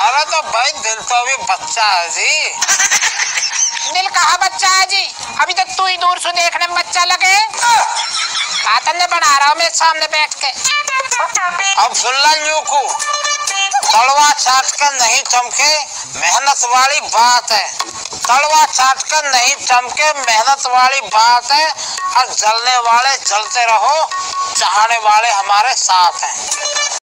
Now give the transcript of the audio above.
अरे तो भाई दिल तो अभी बच्चा है जी। दिल कहा बच्चा है जी? अभी तक तू ही दूर से देखने में बच्चा लगे। आतन ने बना रहा हूँ मेरे सामने बैठ के। अब सुन लो को तड़वा चाट कर नहीं चमके मेहनत वाली बात है। तड़वा चाट कर नहीं चमके मेहनत वाली बात है। और जलने वाले जलते रहो चाहने वाले हमारे साथ हैं।